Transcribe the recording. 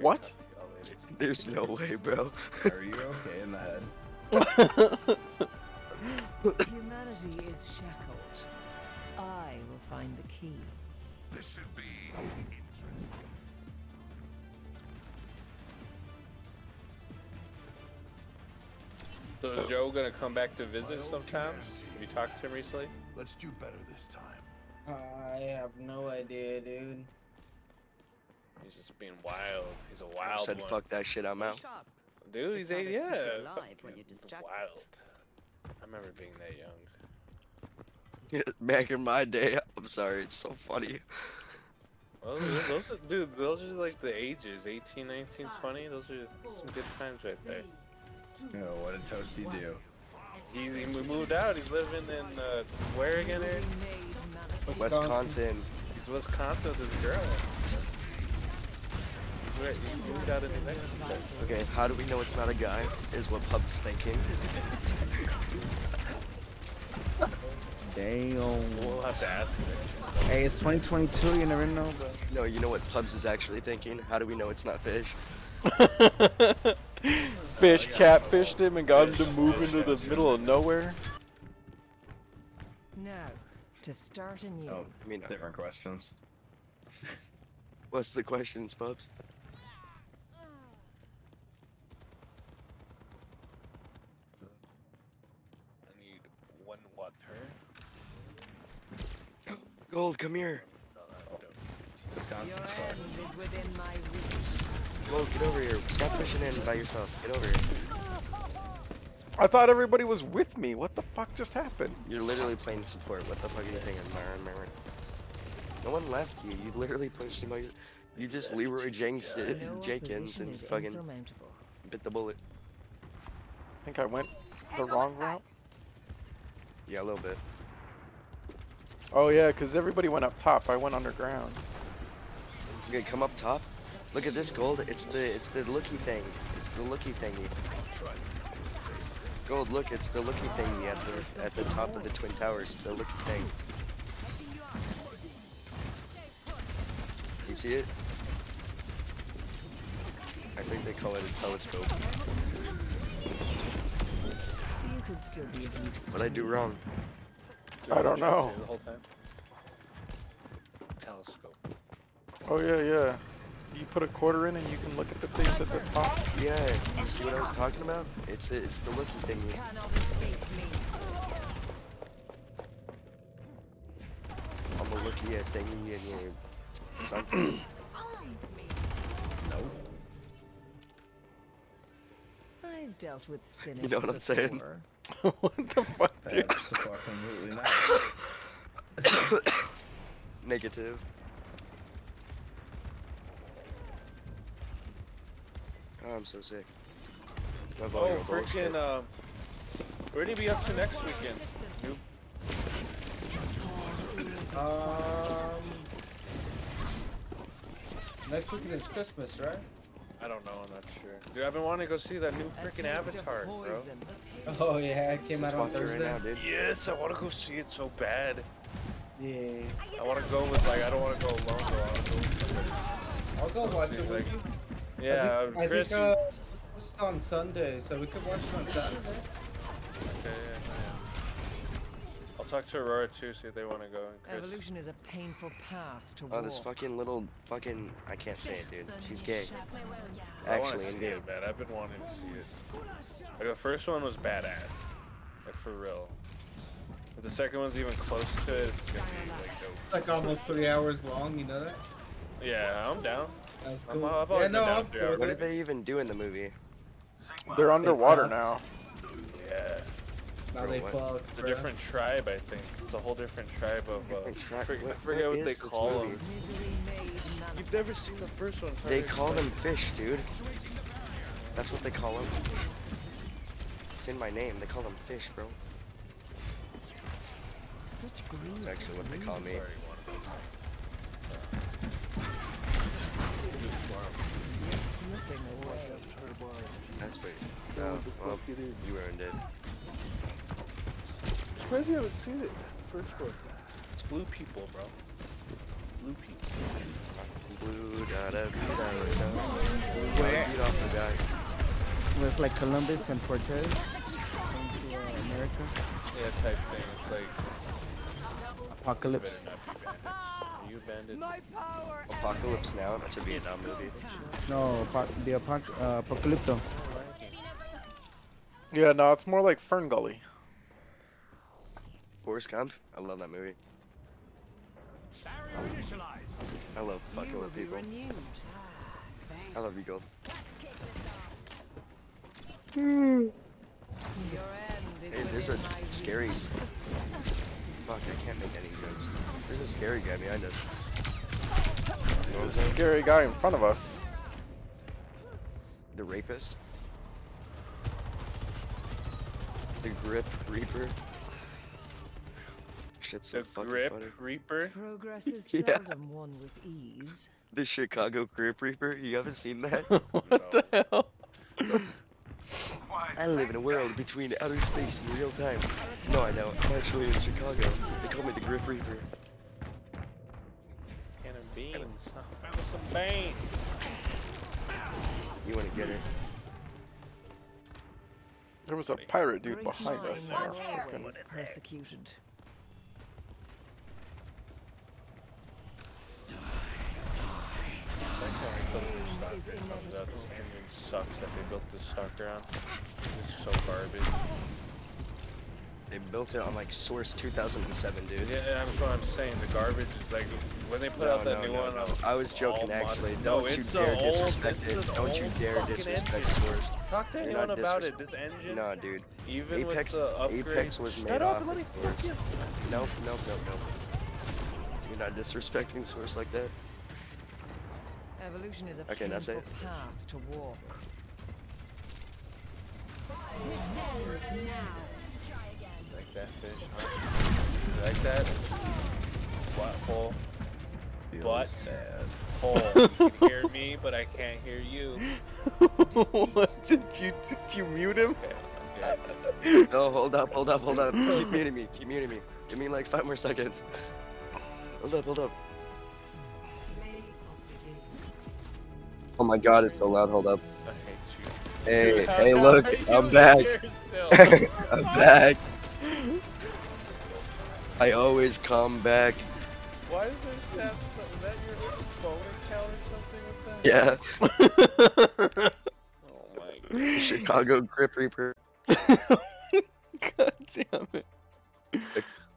What? There's no way, bro. Are you okay in the head? Humanity is shackled. I will find the key. This should be interesting. So is Joe gonna come back to visit sometimes? Have you talked to him recently? Let's do better this time. I have no idea, dude. He's just being wild. He's a wild I Said one. fuck that shit, I'm out. Dude, he's a yeah. alive when you're distracted. Wild. I remember being that young. Back in my day, I'm sorry, it's so funny. Those, those are, dude, those are like the ages 18, 19, 20. Those are some good times right there. Oh, what did Toasty do? He, he moved out. He's living in uh, where again, Aaron? Wisconsin. He's Wisconsin with his girl. He's right- He moved out of New Mexico. Okay, how do we know it's not a guy? Is what Pub's thinking. Damn. We'll have to ask next time. Hey, it's 2022. You never know, bro. No, you know what Pubs is actually thinking? How do we know it's not fish? Fish catfished him and got him to move into the middle of nowhere. No, to start anew. Oh, I mean, different questions. what's the questions, Pubs? I need one water. Gold, come here. Wisconsin sucks. end is within my reach. Gold, get over here. Stop fishing in by yourself. Get over here. I thought everybody was with me. What the fuck just happened? You're literally playing support. What the fuck are you thinking, Myron? Myron? No one left you. You literally pushed him. out your- You just Leroy Jenks, No uh, Jenkins and is fucking bit the bullet. I think I went the wrong route. Yeah, a little bit. Oh yeah, because everybody went up top. I went underground. Okay, come up top. Look at this gold. It's the it's the looky thing. It's the looky thingy. Gold, look, it's the looky thingy at the at the top of the twin towers. The looky thing. You see it? I think they call it a telescope. You could still be of use. What I do wrong? I don't know. The whole time. Telescope. Oh yeah, yeah. You put a quarter in and you can look at the things at the top. Yeah, you see what I was talking about? It's it's the looky thingy. Cannot escape me. I'm a looky at thingy and you something. I've dealt with cynics You know what I'm saying? Before. what the fuck, dude? Absolutely not. Negative. Oh, I'm so sick. Oh, freaking, um, where do you be up to next weekend? Noob? Um, next weekend is Christmas, right? I don't know, I'm not sure. Dude, I've been wanting to go see that new freaking Avatar, bro. Oh yeah, it came out on Watch it right Thursday. now, dude. Yes, I want to go see it so bad. Yeah, I want to go with, like, I don't want to go alone, though. I wanna go. I'll go watch it with like- you. Yeah, I think, I Chris. think uh, it's on Sunday, so we could watch it on Saturday. Okay, yeah, yeah. I'll talk to Aurora too, see if they want to go. and Chris. Evolution is a painful path to Oh, this walk. fucking little fucking I can't say it, dude. She's gay. I wanna Actually, in see game. it, man. I've been wanting to see it. Like, the first one was badass, like for real. If the second one's even close to it, it's gonna be like dope. Like almost three hours long, you know that? Yeah, I'm down. That's I'm- cool. I've yeah, no, down I'm three cool hours. with What did they even do in the movie? They're underwater now. Yeah, Now they what? fuck. it's a different tribe, I think. It's a whole different tribe of. Uh, tribe? frig- I What- forget what what, is they call them. Misery made none You've never seen the first one. They call them fish, dude. That's what they call them. It's in my name. They call them fish, bro. Such. That's actually what they call me. That's pretty. No, well, you earned it. Surprised you haven't seen it. The first one. It's blue people, bro. Blue people. Blue da da da da. Yeah, I beat off the guy. was like Columbus and Cortez came to uh, America. Yeah, type thing. It's like Apocalypse. better not be bandits. Are you a bandit? My power Apocalypse Now. That's a Vietnam movie. No, the apoc- uh, Apocalypto. Yeah, no, it's more like Fern Gully. Forrest Gump. I love that movie. I love fucking will with people. renewed. I love you, girl. Your end is Hey, there's a scary. Fuck, I can't make any jokes. There's a scary guy behind us. You know There's a scary guy in front of us. The rapist. The Grip Reaper. Shit's so The fucking Grip funny. Reaper. Progress is Yeah. seldom won with ease. The Chicago Grip Reaper. You haven't seen that? what the hell? I live in a world between outer space and real time. No, I know. I'm actually in Chicago. They call me the Grip Reaper. Can of beans. I found some beans. You wanna get it? There was a pirate dude behind us. minds in are our fucking- always persecuted. Their Is stalker, it comes out this engine sucks that they built this stalker on. It's so garbage. They built it on like Source 2007, dude. Yeah, that's what I'm saying. The garbage is like when they put No, out that no, new no, one. no. I was joking, actually. Don't no, you dare old, disrespect it's it. Don't you dare disrespect engine. Source. Talk to You're anyone not about disres- it. This engine, Nah, dude. even Apex, with the upgrade. Apex was made Shut off up, let me of Source. Nope, nope, nope, nope. You're not disrespecting Source like that. Evolution is a Okay, that's it. path to walk. Like that fish, huh? Like that? What hole? Feels But- bad. Hole. You can hear me, but I can't hear you. what did you did you mute him? Okay, okay. No, hold up, hold up, hold up. Keep muting me, keep muting me. Give me like five more seconds. Hold up, hold up. Oh my god, it's so loud, hold up. I hate you. Hey, Dude, hey, look, I'm back. I'm back. I always come back. Why does there sound so, is that your phone account or something with that? God Oh my god. Chicago Grip Reaper. God damn it. The